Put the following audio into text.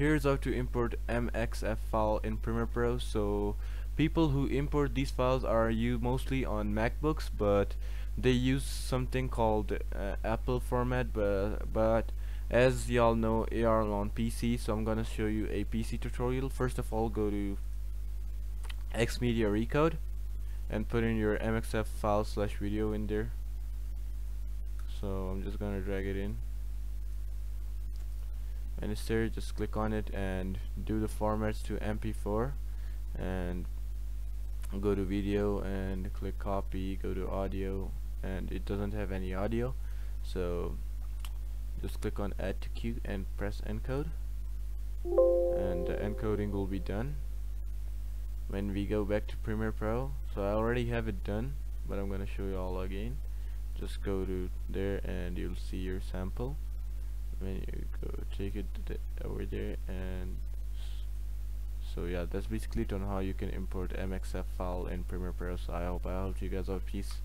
here's how to import MXF file in Premiere Pro. So people who import these files are you mostly on MacBooks but they use something called uh, Apple format but, but as y'all know are on PC so I'm gonna show you a PC tutorial. First of all go to Xmedia Recode and put in your MXF file slash video in there. So I'm just gonna drag it in and it's there just click on it and do the formats to mp4 and go to video and click copy go to audio and it doesn't have any audio. So just click on add to queue and press encode. And the encoding will be done. When we go back to Premiere Pro so I already have it done but I'm gonna show you all again. Just go to there and you'll see your sample take it over there and so yeah that's basically it on how you can import mxf file in Premiere Pro. So I hope I helped you guys out. Peace